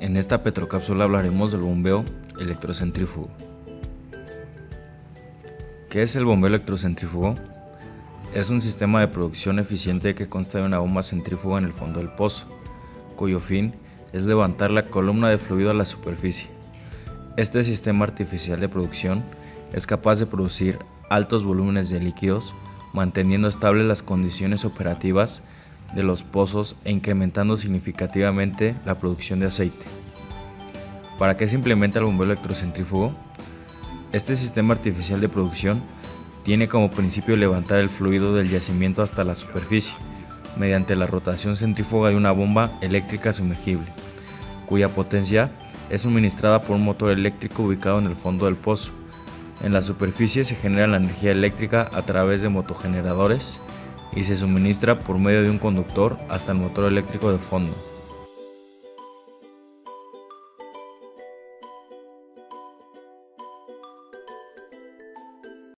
En esta petrocápsula hablaremos del bombeo electrocentrífugo. ¿Qué es el bombeo electrocentrífugo? Es un sistema de producción eficiente que consta de una bomba centrífuga en el fondo del pozo, cuyo fin es levantar la columna de fluido a la superficie. Este sistema artificial de producción es capaz de producir altos volúmenes de líquidos, manteniendo estables las condiciones operativas de los pozos e incrementando significativamente la producción de aceite. ¿Para qué se implementa el bombeo electrocentrífugo? Este sistema artificial de producción tiene como principio levantar el fluido del yacimiento hasta la superficie mediante la rotación centrífuga de una bomba eléctrica sumergible, cuya potencia es suministrada por un motor eléctrico ubicado en el fondo del pozo. En la superficie se genera la energía eléctrica a través de motogeneradores y se suministra por medio de un conductor hasta el motor eléctrico de fondo.